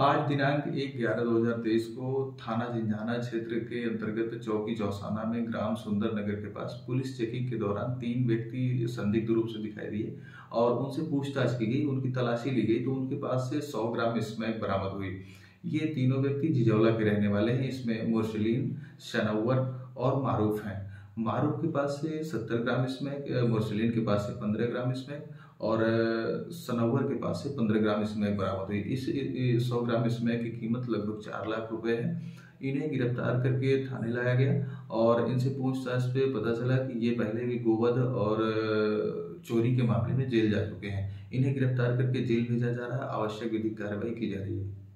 आज दिनांक एक ग्यारह दो हज़ार तेईस को थाना जिंझाना क्षेत्र के अंतर्गत चौकी चौसाना में ग्राम सुंदर नगर के पास पुलिस चेकिंग के दौरान तीन व्यक्ति संदिग्ध रूप से दिखाई दिए और उनसे पूछताछ की गई, उनकी तलाशी ली गई तो उनके पास से सौ ग्राम स्मैक बरामद हुई। ये तीनों व्यक्ति जिजौला के रहने वाले हैं, इसमें मुरसलीन शनवर और मारूफ हैं। मारूफ के पास से सत्तर ग्राम स्मैक मुरसलीन के पास से पंद्रह ग्राम स्मैक और, सनवर के पास से पंद्रह ग्राम स्मैक बरामद हुई। इस सौ ग्राम स्मैक की कीमत लगभग चार लाख रुपए है। इन्हें गिरफ़्तार करके थाने लाया गया, और इनसे पूछताछ पे पता चला कि ये पहले भी गोवध और, चोरी के मामले में जेल जा चुके हैं। इन्हें गिरफ़्तार करके जेल भेजा जा रहा है। आवश्यक विधिक कार्रवाई की जा रही है।